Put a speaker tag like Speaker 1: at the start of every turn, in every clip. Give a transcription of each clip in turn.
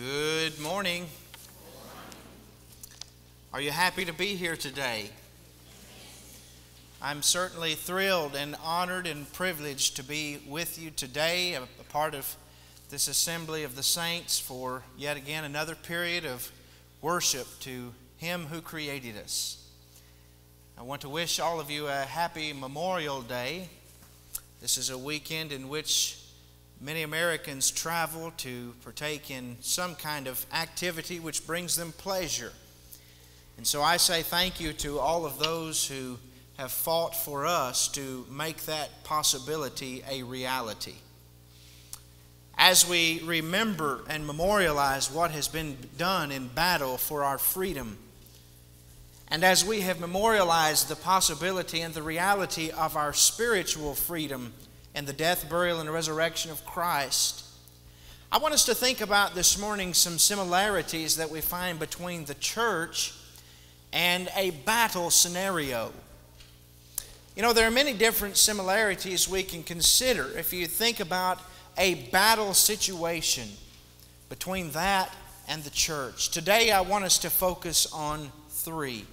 Speaker 1: Good morning. Are you happy to be here today? I'm certainly thrilled and honored and privileged to be with you today, a, part of this assembly of the saints for yet again another period of worship to Him who created us. I want to wish all of you a happy Memorial Day. This is a weekend in which Many Americans travel to partake in some kind of activity which brings them pleasure. And so I say thank you to all of those who have fought for us to make that possibility a reality. As we remember and memorialize what has been done in battle for our freedom, and as we have memorialized the possibility and the reality of our spiritual freedom and the death, burial, and resurrection of Christ. I want us to think about this morning some similarities that we find between the church and a battle scenario. You know, there are many different similarities we can consider if you think about a battle situation between that and the church. Today, I want us to focus on three.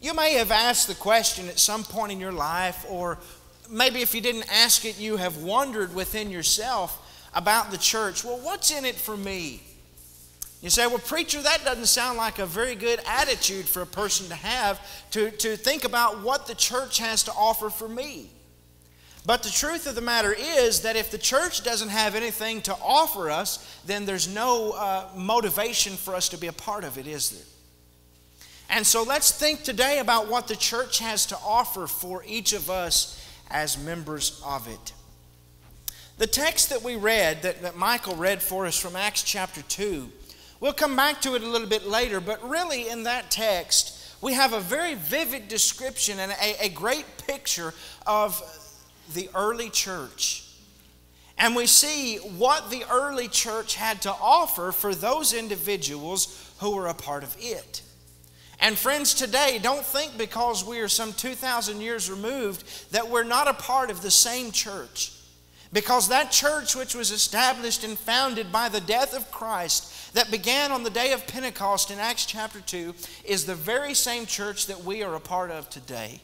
Speaker 1: You may have asked the question at some point in your life, or maybe if you didn't ask it, you have wondered within yourself about the church. Well, what's in it for me? You say, well, preacher, that doesn't sound like a very good attitude for a person to have to, to think about what the church has to offer for me. But the truth of the matter is that if the church doesn't have anything to offer us, then there's no uh, motivation for us to be a part of it, is there? And so let's think today about what the church has to offer for each of us as members of it. The text that we read, that, that Michael read for us from Acts chapter 2, we'll come back to it a little bit later, but really in that text, we have a very vivid description and a, a great picture of the early church. And we see what the early church had to offer for those individuals who were a part of it. And friends, today, don't think because we are some 2,000 years removed that we're not a part of the same church. Because that church, which was established and founded by the death of Christ, that began on the day of Pentecost in Acts chapter 2, is the very same church that we are a part of today.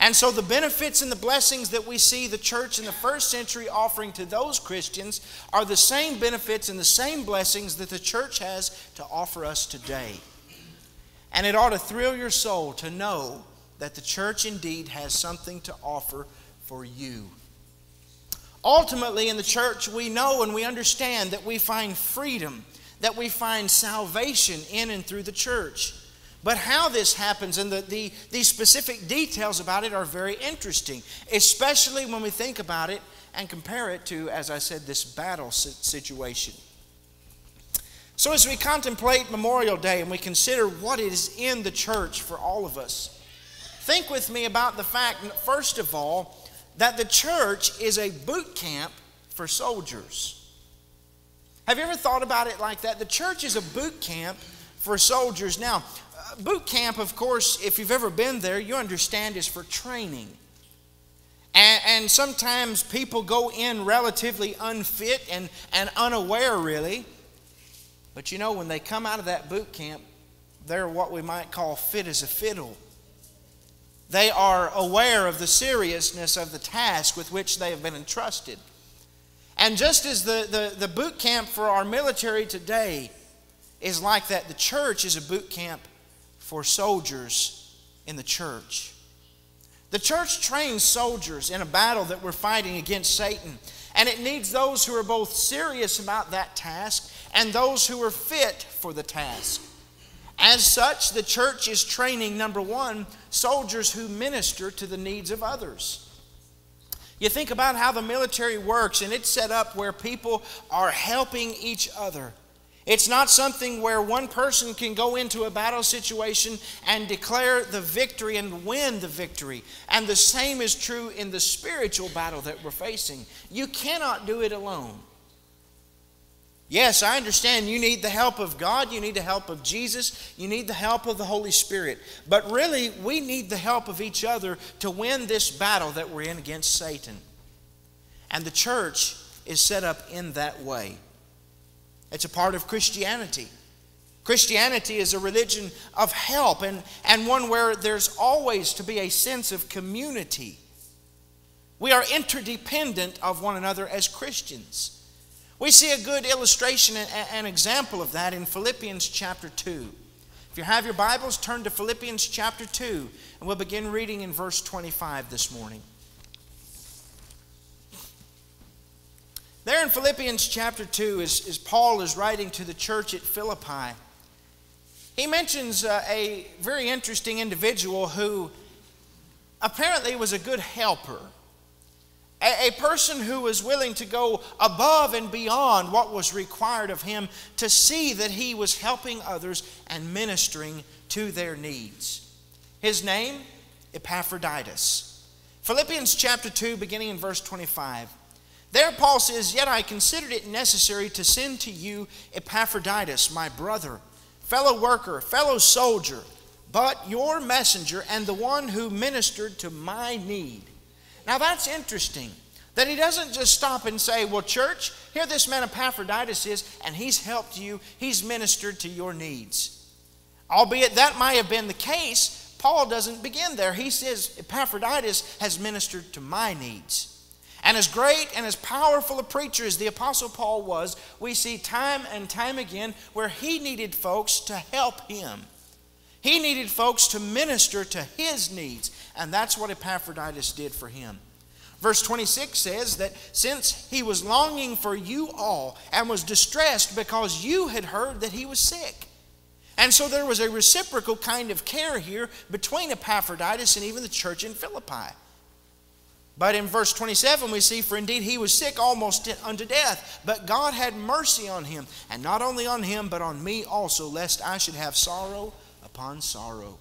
Speaker 1: And so, the benefits and the blessings that we see the church in the first century offering to those Christians are the same benefits and the same blessings that the church has to offer us today. And it ought to thrill your soul to know that the church indeed has something to offer for you. Ultimately, in the church, we know and we understand that we find freedom, that we find salvation in and through the church. But how this happens and the, the, the specific details about it are very interesting, especially when we think about it and compare it to, as I said, this battle situation. So, as we contemplate Memorial Day and we consider what is in the church for all of us, think with me about the fact, first of all, that the church is a boot camp for soldiers. Have you ever thought about it like that? The church is a boot camp for soldiers. Now, uh, boot camp, of course, if you've ever been there, you understand is for training. And, and sometimes people go in relatively unfit and, and unaware, really but you know, when they come out of that boot camp, they're what we might call fit as a fiddle. They are aware of the seriousness of the task with which they have been entrusted. And just as the, the, the boot camp for our military today is like that, the church is a boot camp for soldiers in the church. The church trains soldiers in a battle that we're fighting against Satan. And it needs those who are both serious about that task and those who are fit for the task. As such, the church is training, number one, soldiers who minister to the needs of others. You think about how the military works, and it's set up where people are helping each other. It's not something where one person can go into a battle situation and declare the victory and win the victory. And the same is true in the spiritual battle that we're facing. You cannot do it alone. Yes, I understand you need the help of God, you need the help of Jesus, you need the help of the Holy Spirit. But really, we need the help of each other to win this battle that we're in against Satan. And the church is set up in that way. It's a part of Christianity. Christianity is a religion of help and, and one where there's always to be a sense of community. We are interdependent of one another as Christians. We see a good illustration and an example of that in Philippians chapter 2. If you have your Bibles, turn to Philippians chapter 2, and we'll begin reading in verse 25 this morning. There in Philippians chapter 2, as, as Paul is writing to the church at Philippi, he mentions uh, a very interesting individual who apparently was a good helper. A, a person who was willing to go above and beyond what was required of him to see that he was helping others and ministering to their needs. His name, Epaphroditus. Philippians chapter 2, beginning in verse 25. There, Paul says, Yet I considered it necessary to send to you Epaphroditus, my brother, fellow worker, fellow soldier, but your messenger and the one who ministered to my need. Now that's interesting. That he doesn't just stop and say, Well, church, here this man Epaphroditus is, and he's helped you, he's ministered to your needs. Albeit that might have been the case, Paul doesn't begin there. He says, Epaphroditus has ministered to my needs. And as great and as powerful a preacher as the Apostle Paul was, we see time and time again where he needed folks to help him. He needed folks to minister to his needs, and that's what Epaphroditus did for him. Verse 26 says that since he was longing for you all and was distressed because you had heard that he was sick. And so there was a reciprocal kind of care here between Epaphroditus and even the church in Philippi. But in verse 27, we see, For indeed he was sick almost unto death, but God had mercy on him, and not only on him, but on me also, lest I should have sorrow upon sorrow.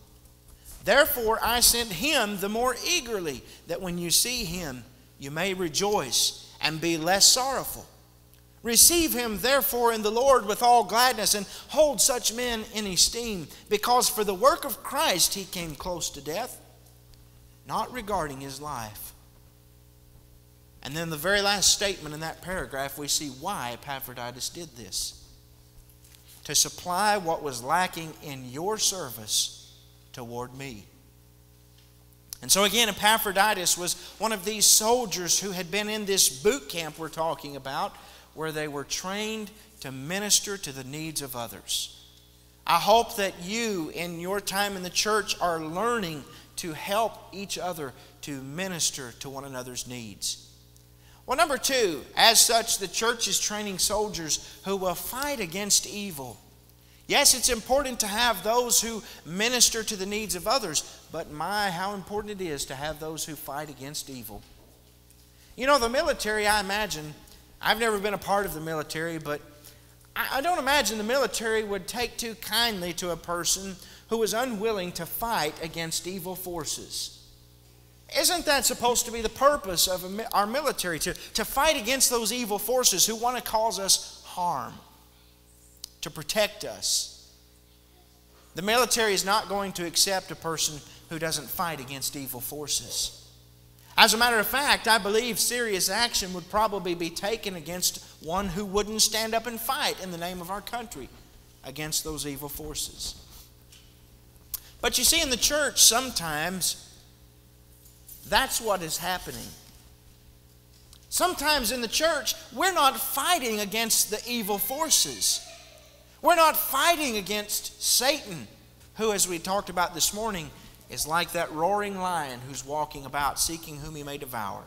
Speaker 1: Therefore I sent him the more eagerly, that when you see him, you may rejoice and be less sorrowful. Receive him therefore in the Lord with all gladness, and hold such men in esteem, because for the work of Christ he came close to death, not regarding his life and then the very last statement in that paragraph, we see why Epaphroditus did this to supply what was lacking in your service toward me. And so again, Epaphroditus was one of these soldiers who had been in this boot camp we're talking about, where they were trained to minister to the needs of others. I hope that you, in your time in the church, are learning to help each other to minister to one another's needs. Well, number two, as such, the church is training soldiers who will fight against evil. Yes, it's important to have those who minister to the needs of others, but my, how important it is to have those who fight against evil. You know, the military, I imagine, I've never been a part of the military, but I don't imagine the military would take too kindly to a person who is unwilling to fight against evil forces. Isn't that supposed to be the purpose of our military? To, to fight against those evil forces who want to cause us harm, to protect us. The military is not going to accept a person who doesn't fight against evil forces. As a matter of fact, I believe serious action would probably be taken against one who wouldn't stand up and fight in the name of our country against those evil forces. But you see, in the church, sometimes that's what is happening. Sometimes in the church, we're not fighting against the evil forces. We're not fighting against Satan, who, as we talked about this morning, is like that roaring lion who's walking about seeking whom he may devour.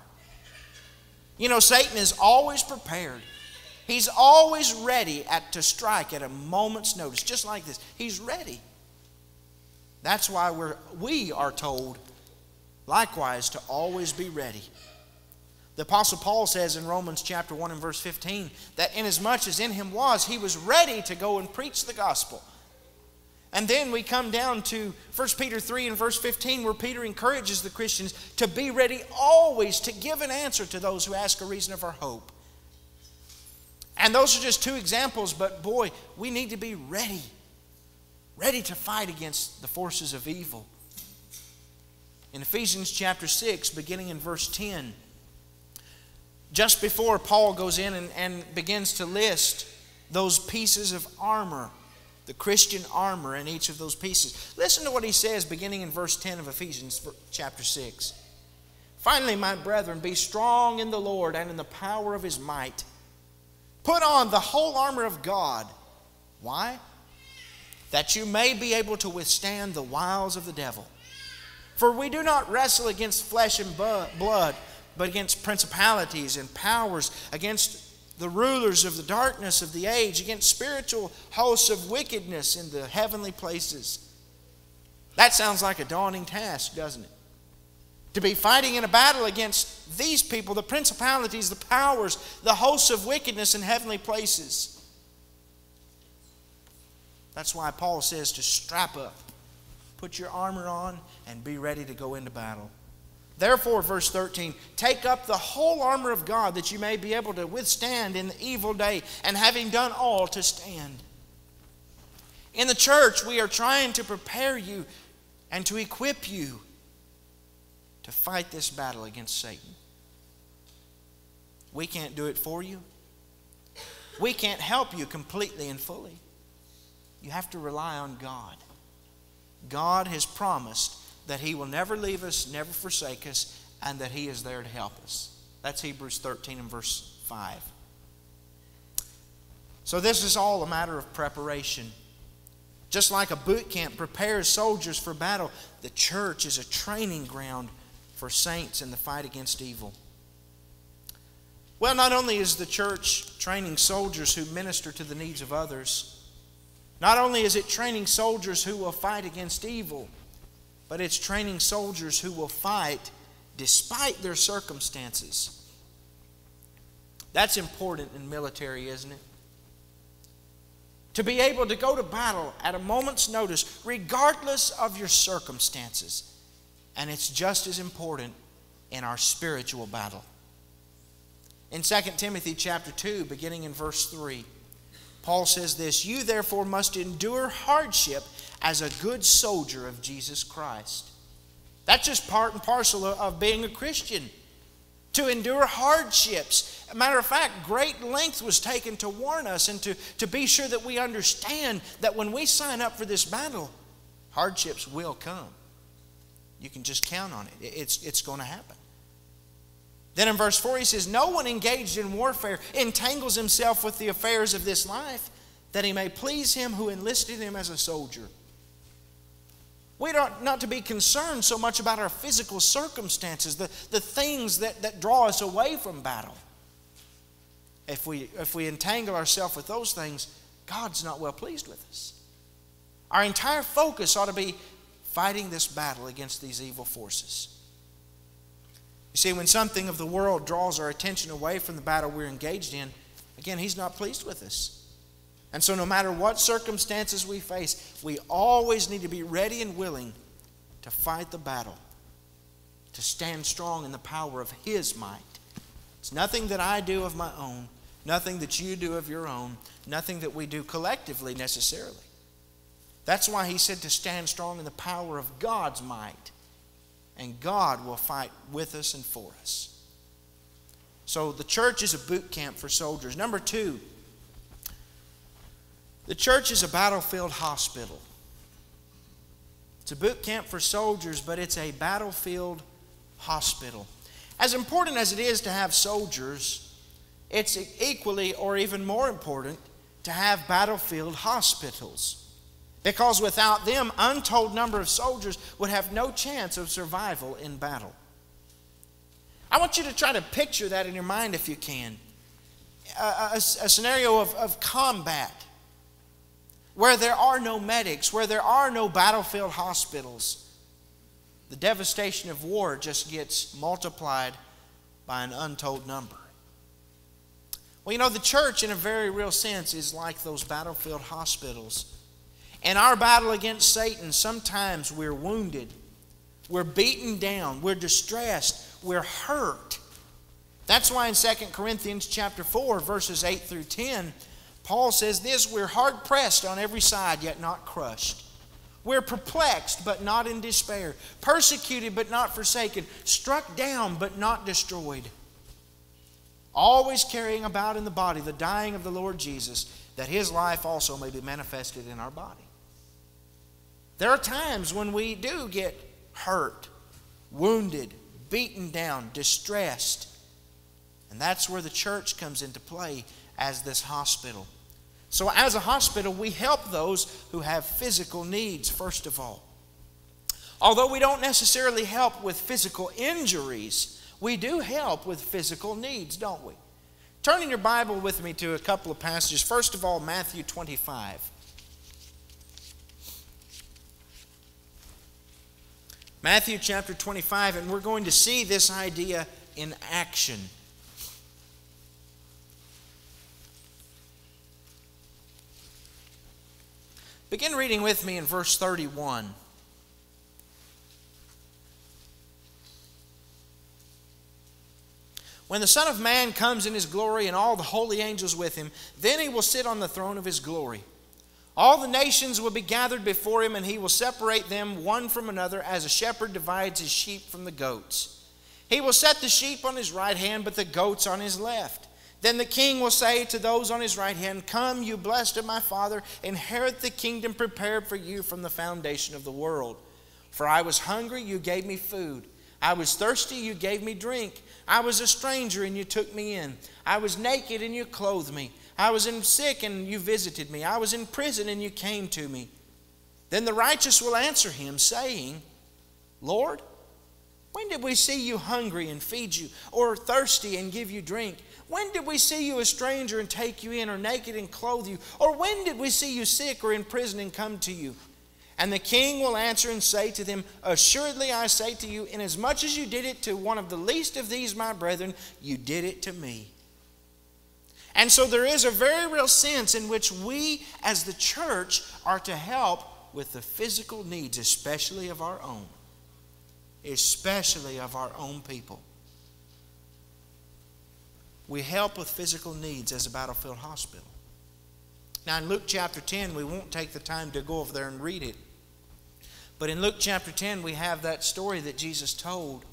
Speaker 1: You know, Satan is always prepared. He's always ready at, to strike at a moment's notice, just like this. He's ready. That's why we're, we are told Likewise, to always be ready. The Apostle Paul says in Romans chapter 1 and verse 15 that inasmuch as in him was, he was ready to go and preach the gospel. And then we come down to 1 Peter 3 and verse 15, where Peter encourages the Christians to be ready always to give an answer to those who ask a reason of our hope. And those are just two examples, but boy, we need to be ready, ready to fight against the forces of evil. In Ephesians chapter 6, beginning in verse 10, just before Paul goes in and, and begins to list those pieces of armor, the Christian armor in each of those pieces. Listen to what he says beginning in verse 10 of Ephesians chapter 6. Finally, my brethren, be strong in the Lord and in the power of his might. Put on the whole armor of God. Why? That you may be able to withstand the wiles of the devil. For we do not wrestle against flesh and blood, but against principalities and powers, against the rulers of the darkness of the age, against spiritual hosts of wickedness in the heavenly places. That sounds like a daunting task, doesn't it? To be fighting in a battle against these people, the principalities, the powers, the hosts of wickedness in heavenly places. That's why Paul says to strap up, put your armor on, and be ready to go into battle. Therefore, verse 13, take up the whole armor of God that you may be able to withstand in the evil day, and having done all, to stand. In the church, we are trying to prepare you and to equip you to fight this battle against Satan. We can't do it for you. We can't help you completely and fully. You have to rely on God. God has promised that He will never leave us, never forsake us, and that He is there to help us. That's Hebrews 13 and verse 5. So, this is all a matter of preparation. Just like a boot camp prepares soldiers for battle, the church is a training ground for saints in the fight against evil. Well, not only is the church training soldiers who minister to the needs of others, not only is it training soldiers who will fight against evil, but it's training soldiers who will fight despite their circumstances. That's important in military, isn't it? To be able to go to battle at a moment's notice, regardless of your circumstances. And it's just as important in our spiritual battle. In 2 Timothy chapter 2, beginning in verse 3, Paul says this You therefore must endure hardship as a good soldier of Jesus Christ. That's just part and parcel of being a Christian. To endure hardships. A matter of fact, great length was taken to warn us and to, to be sure that we understand that when we sign up for this battle, hardships will come. You can just count on it, it's, it's going to happen. Then in verse 4, he says, No one engaged in warfare entangles himself with the affairs of this life, that he may please him who enlisted him as a soldier. We ought not to be concerned so much about our physical circumstances, the, the things that, that draw us away from battle. If we, if we entangle ourselves with those things, God's not well pleased with us. Our entire focus ought to be fighting this battle against these evil forces. You see, when something of the world draws our attention away from the battle we're engaged in, again, He's not pleased with us. And so, no matter what circumstances we face, we always need to be ready and willing to fight the battle, to stand strong in the power of His might. It's nothing that I do of my own, nothing that you do of your own, nothing that we do collectively necessarily. That's why He said to stand strong in the power of God's might, and God will fight with us and for us. So, the church is a boot camp for soldiers. Number two, the church is a battlefield hospital. It's a boot camp for soldiers, but it's a battlefield hospital. As important as it is to have soldiers, it's equally or even more important to have battlefield hospitals. Because without them, untold number of soldiers would have no chance of survival in battle. I want you to try to picture that in your mind if you can. A, a, a scenario of, of combat where there are no medics, where there are no battlefield hospitals, the devastation of war just gets multiplied by an untold number. Well, you know, the church, in a very real sense, is like those battlefield hospitals. In our battle against Satan, sometimes we're wounded, we're beaten down, we're distressed, we're hurt. That's why in 2 Corinthians chapter 4, verses 8 through 10, Paul says this We're hard pressed on every side, yet not crushed. We're perplexed, but not in despair. Persecuted, but not forsaken. Struck down, but not destroyed. always carrying about in the body the dying of the Lord Jesus, that his life also may be manifested in our body. There are times when we do get hurt, wounded, beaten down, distressed. And that's where the church comes into play as this hospital. So, as a hospital, we help those who have physical needs, first of all. Although we don't necessarily help with physical injuries, we do help with physical needs, don't we? Turn in your Bible with me to a couple of passages. First of all, Matthew 25. Matthew chapter 25, and we're going to see this idea in action. Begin reading with me in verse 31. When the Son of Man comes in his glory and all the holy angels with him, then he will sit on the throne of his glory. All the nations will be gathered before him, and he will separate them one from another as a shepherd divides his sheep from the goats. He will set the sheep on his right hand, but the goats on his left. Then the king will say to those on his right hand, Come, you blessed of my Father, inherit the kingdom prepared for you from the foundation of the world. For I was hungry, you gave me food. I was thirsty, you gave me drink. I was a stranger, and you took me in. I was naked, and you clothed me. I was in sick, and you visited me. I was in prison, and you came to me. Then the righteous will answer him, saying, Lord, when did we see you hungry and feed you, or thirsty and give you drink? When did we see you a stranger and take you in, or naked and clothe you? Or when did we see you sick or in prison and come to you? And the king will answer and say to them, Assuredly I say to you, inasmuch as you did it to one of the least of these my brethren, you did it to me. And so there is a very real sense in which we as the church are to help with the physical needs, especially of our own. Especially of our own people. We help with physical needs as a battlefield hospital. Now, in Luke chapter 10, we won't take the time to go over there and read it. But in Luke chapter 10, we have that story that Jesus told.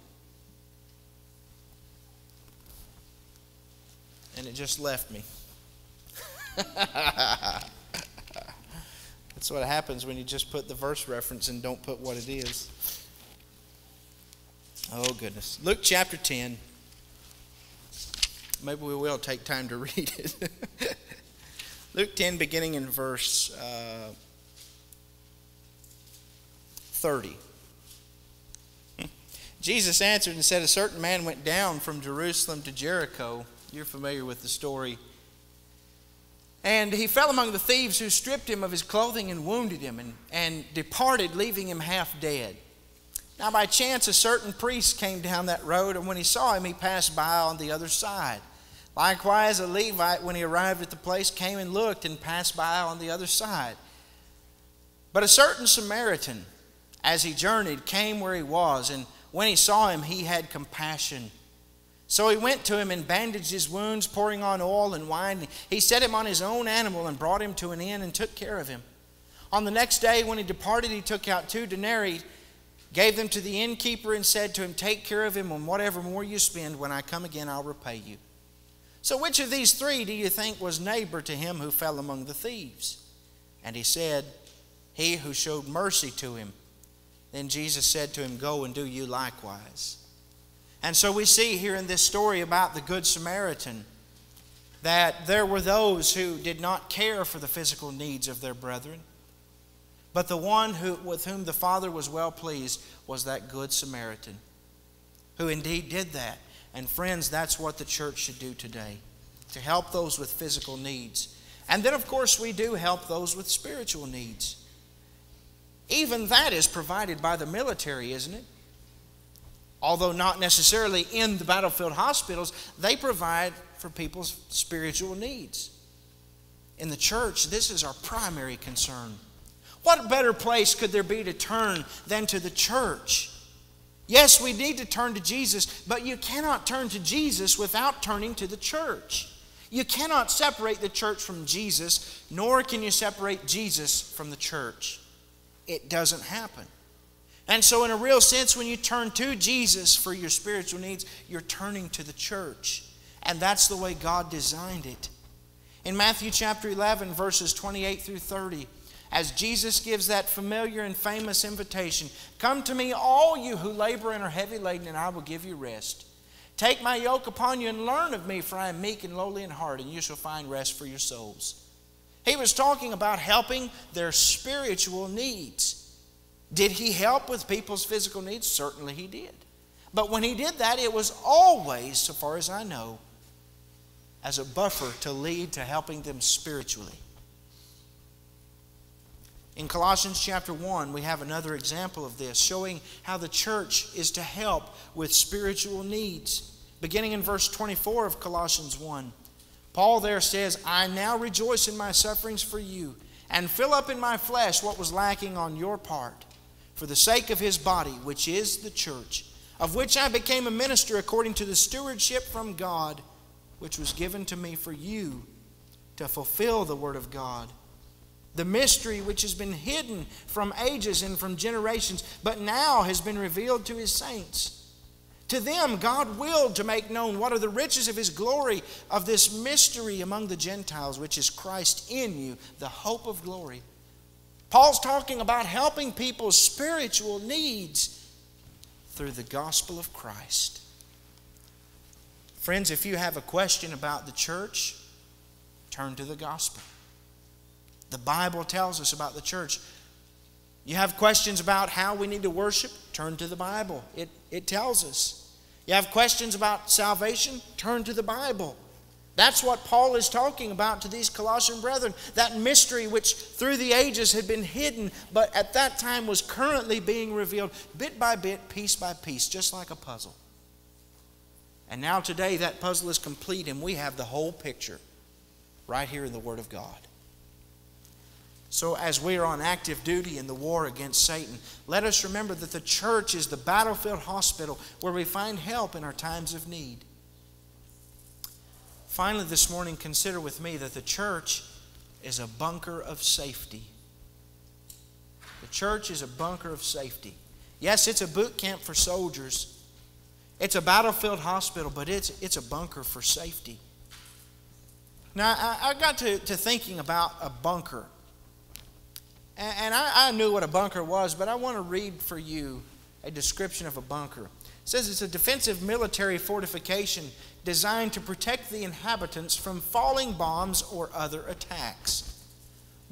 Speaker 1: And it just left me. That's what happens when you just put the verse reference and don't put what it is. Oh, goodness. Luke chapter 10. Maybe we will take time to read it. Luke 10, beginning in verse. Uh, 30. Jesus answered and said, A certain man went down from Jerusalem to Jericho. You're familiar with the story. And he fell among the thieves who stripped him of his clothing and wounded him and, and departed, leaving him half dead. Now, by chance, a certain priest came down that road, and when he saw him, he passed by on the other side. Likewise, a Levite, when he arrived at the place, came and looked and passed by on the other side. But a certain Samaritan, as he journeyed, came where he was, and when he saw him, he had compassion. So he went to him and bandaged his wounds, pouring on oil and wine. He set him on his own animal and brought him to an inn and took care of him. On the next day, when he departed, he took out two denarii, gave them to the innkeeper, and said to him, Take care of him, and whatever more you spend, when I come again, I'll repay you. So, which of these three do you think was neighbor to him who fell among the thieves? And he said, He who showed mercy to him. Then Jesus said to him, Go and do you likewise. And so we see here in this story about the Good Samaritan that there were those who did not care for the physical needs of their brethren. But the one who, with whom the Father was well pleased was that Good Samaritan, who indeed did that. And friends, that's what the church should do today to help those with physical needs. And then, of course, we do help those with spiritual needs. Even that is provided by the military, isn't it? Although not necessarily in the battlefield hospitals, they provide for people's spiritual needs. In the church, this is our primary concern. What better place could there be to turn than to the church? Yes, we need to turn to Jesus, but you cannot turn to Jesus without turning to the church. You cannot separate the church from Jesus, nor can you separate Jesus from the church it doesn't happen. And so, in a real sense, when you turn to Jesus for your spiritual needs, you're turning to the church. And that's the way God designed it. In Matthew chapter 11, verses 28 through 30, as Jesus gives that familiar and famous invitation Come to me, all you who labor and are heavy laden, and I will give you rest. Take my yoke upon you and learn of me, for I am meek and lowly in heart, and you shall find rest for your souls. He was talking about helping their spiritual needs. Did he help with people's physical needs? Certainly he did. But when he did that, it was always, so far as I know, as a buffer to lead to helping them spiritually. In Colossians chapter 1, we have another example of this, showing how the church is to help with spiritual needs. Beginning in verse 24 of Colossians 1, Paul there says, I now rejoice in my sufferings for you, and fill up in my flesh what was lacking on your part, for the sake of his body, which is the church, of which I became a minister according to the stewardship from God, which was given to me for you to fulfill the word of God the mystery which has been hidden from ages and from generations, but now has been revealed to his saints. To them, God willed to make known what are the riches of his glory of this mystery among the Gentiles, which is Christ in you, the hope of glory. Paul's talking about helping people's spiritual needs through the gospel of Christ. Friends, if you have a question about the church, turn to the gospel. The Bible tells us about the church. You have questions about how we need to worship? Turn to the Bible. It, it tells us. You have questions about salvation? Turn to the Bible. That's what Paul is talking about to these Colossian brethren. That mystery which through the ages had been hidden, but at that time was currently being revealed bit by bit, piece by piece, just like a puzzle. And now today that puzzle is complete and we have the whole picture right here in the Word of God. So, as we are on active duty in the war against Satan, let us remember that the church is the battlefield hospital where we find help in our times of need. Finally, this morning, consider with me that the church is a bunker of safety. The church is a bunker of safety. Yes, it's a boot camp for soldiers, it's a battlefield hospital, but it's, it's a bunker for safety. Now, I, I got to, to thinking about a bunker. And I, I knew what a bunker was, but I want to read for you a description of a bunker. Says it's a defensive military fortification designed to protect the inhabitants from falling bombs or other attacks.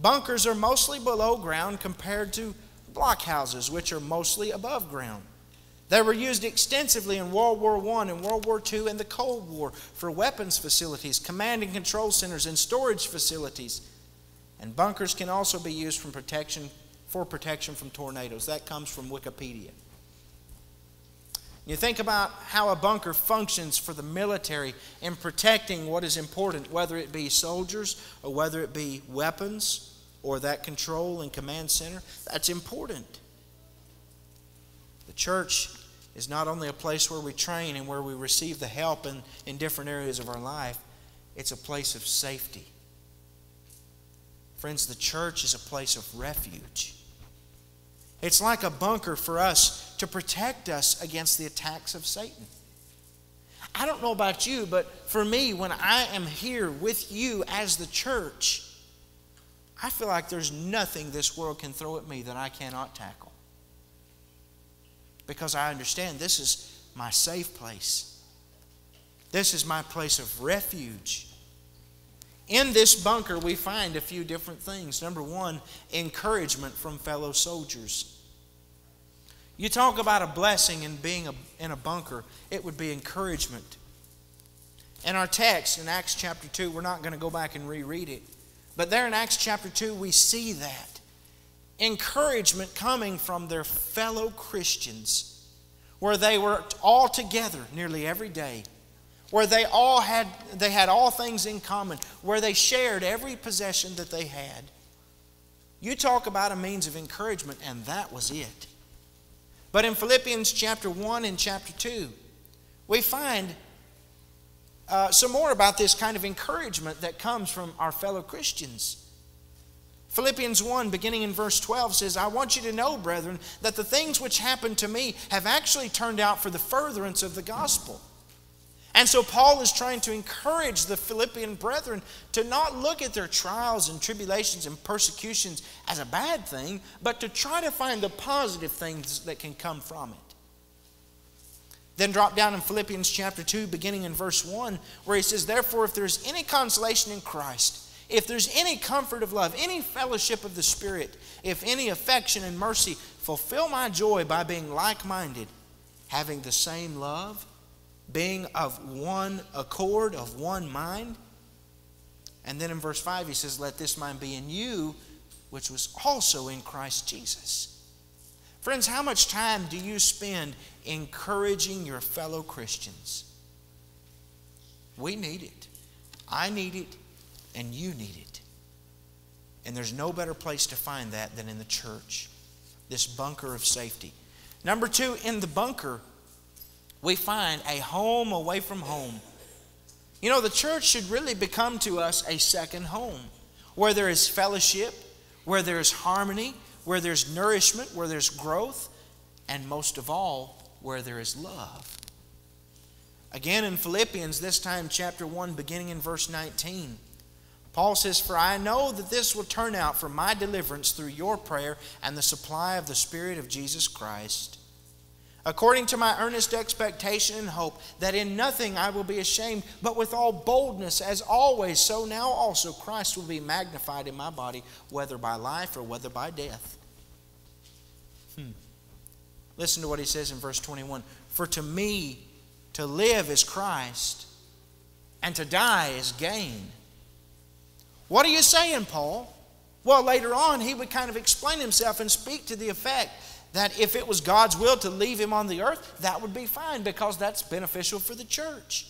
Speaker 1: Bunkers are mostly below ground compared to blockhouses, which are mostly above ground. They were used extensively in World War I and World War II and the Cold War for weapons facilities, command and control centers, and storage facilities. And bunkers can also be used from protection, for protection from tornadoes. That comes from Wikipedia. You think about how a bunker functions for the military in protecting what is important, whether it be soldiers or whether it be weapons or that control and command center. That's important. The church is not only a place where we train and where we receive the help in, in different areas of our life, it's a place of safety. Friends, the church is a place of refuge. It's like a bunker for us to protect us against the attacks of Satan. I don't know about you, but for me, when I am here with you as the church, I feel like there's nothing this world can throw at me that I cannot tackle. Because I understand this is my safe place, this is my place of refuge. In this bunker, we find a few different things. Number one, encouragement from fellow soldiers. You talk about a blessing in being a, in a bunker, it would be encouragement. In our text in Acts chapter 2, we're not going to go back and reread it, but there in Acts chapter 2, we see that. Encouragement coming from their fellow Christians, where they were all together nearly every day where they all had they had all things in common, where they shared every possession that they had. You talk about a means of encouragement, and that was it. But in Philippians chapter 1 and chapter 2, we find uh, some more about this kind of encouragement that comes from our fellow Christians. Philippians 1, beginning in verse 12, says, I want you to know, brethren, that the things which happened to me have actually turned out for the furtherance of the gospel And so Paul is trying to encourage the Philippian brethren to not look at their trials and tribulations and persecutions as a bad thing, but to try to find the positive things that can come from it. Then drop down in Philippians chapter 2, beginning in verse 1, where he says, Therefore, if there's any consolation in Christ, if there's any comfort of love, any fellowship of the Spirit, if any affection and mercy, fulfill my joy by being like minded, having the same love being of one accord, of one mind. And then in verse 5, he says, Let this mind be in you, which was also in Christ Jesus. Friends, how much time do you spend encouraging your fellow Christians? We need it. I need it, and you need it. And there's no better place to find that than in the church, this bunker of safety. Number two, in the bunker, we find a home away from home. You know, the church should really become to us a second home where there is fellowship, where there is harmony, where there's nourishment, where there's growth, and most of all, where there is love. Again in Philippians, this time chapter 1, beginning in verse 19, Paul says, For I know that this will turn out for my deliverance through your prayer and the supply of the Spirit of Jesus Christ according to my earnest expectation and hope, that in nothing I will be ashamed, but with all boldness, as always, so now also Christ will be magnified in my body, whether by life or whether by death. Hmm. Listen to what he says in verse 21 For to me, to live is Christ, and to die is gain. What are you saying, Paul? Well, later on, he would kind of explain himself and speak to the effect that if it was God's will to leave him on the earth, that would be fine because that's beneficial for the church.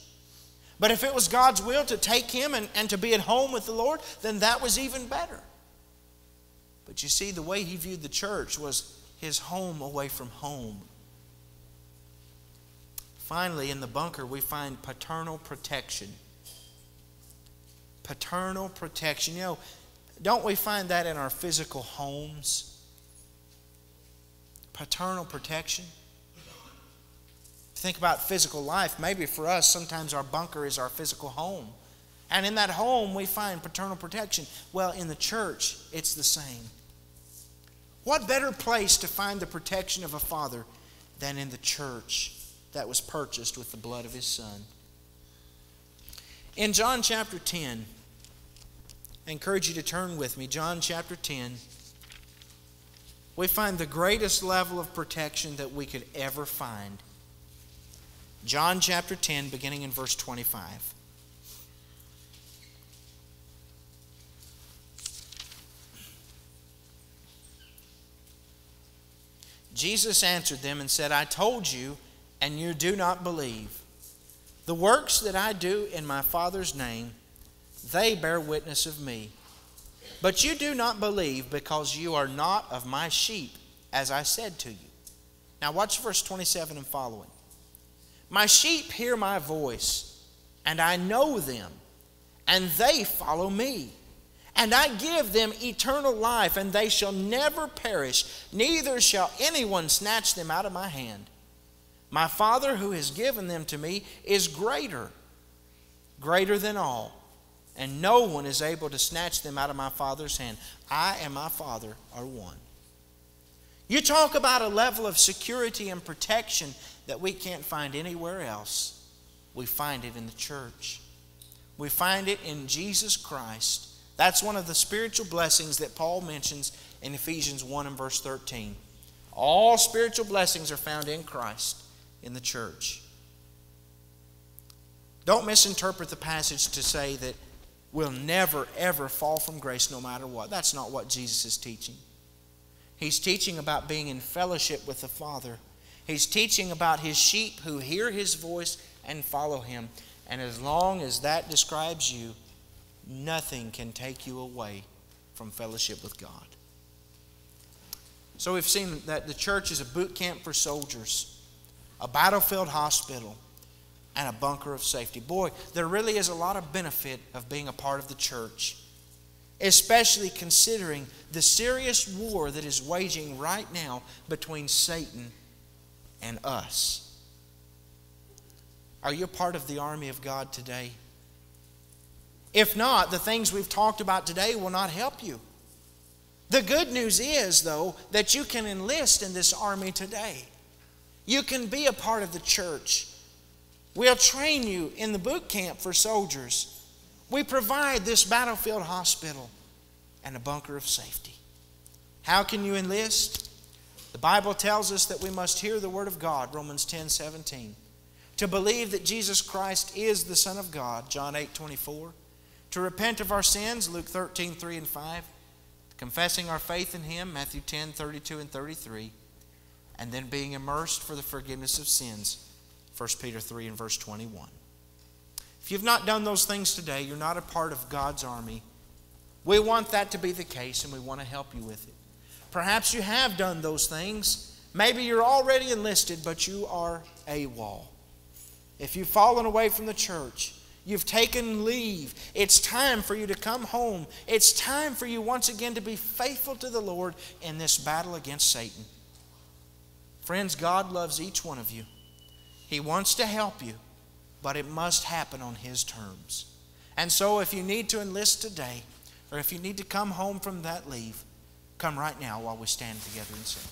Speaker 1: But if it was God's will to take him and, and to be at home with the Lord, then that was even better. But you see, the way he viewed the church was his home away from home. Finally, in the bunker, we find paternal protection. Paternal protection. You know, don't we find that in our physical homes? Paternal protection. Think about physical life. Maybe for us, sometimes our bunker is our physical home. And in that home, we find paternal protection. Well, in the church, it's the same. What better place to find the protection of a father than in the church that was purchased with the blood of his son? In John chapter 10, I encourage you to turn with me. John chapter 10 we find the greatest level of protection that we could ever find. John chapter 10, beginning in verse 25. Jesus answered them and said, I told you, and you do not believe. The works that I do in my Father's name, they bear witness of me. But you do not believe because you are not of my sheep, as I said to you. Now, watch verse 27 and following. My sheep hear my voice, and I know them, and they follow me. And I give them eternal life, and they shall never perish, neither shall anyone snatch them out of my hand. My Father, who has given them to me, is greater, greater than all and no one is able to snatch them out of my Father's hand. I and my Father are one. You talk about a level of security and protection that we can't find anywhere else. We find it in the church. We find it in Jesus Christ. That's one of the spiritual blessings that Paul mentions in Ephesians 1 and verse 13. All spiritual blessings are found in Christ, in the church. Don't misinterpret the passage to say that will never, ever fall from grace no matter what. That's not what Jesus is teaching. He's teaching about being in fellowship with the Father. He's teaching about his sheep who hear his voice and follow him. And as long as that describes you, nothing can take you away from fellowship with God. So we've seen that the church is a boot camp for soldiers, a battlefield hospital, and a bunker of safety. Boy, there really is a lot of benefit of being a part of the church, especially considering the serious war that is waging right now between Satan and us. Are you part of the army of God today? If not, the things we've talked about today will not help you. The good news is, though, that you can enlist in this army today. You can be a part of the church. We'll train you in the boot camp for soldiers. We provide this battlefield hospital and a bunker of safety. How can you enlist? The Bible tells us that we must hear the word of God, Romans 10 17. To believe that Jesus Christ is the Son of God, John 8 24 to repent of our sins, Luke 13, 3 and 5, confessing our faith in Him, Matthew 10, 32 and 33, and then being immersed for the forgiveness of sins, 1 Peter 3 and verse 21. If you've not done those things today, you're not a part of God's army. We want that to be the case, and we want to help you with it. Perhaps you have done those things. Maybe you're already enlisted, but you are AWOL. If you've fallen away from the church, You've taken leave. It's time for you to come home. It's time for you once again to be faithful to the Lord in this battle against Satan. Friends, God loves each one of you. He wants to help you, but it must happen on His terms. And so, if you need to enlist today, or if you need to come home from that leave, come right now while we stand together and sing.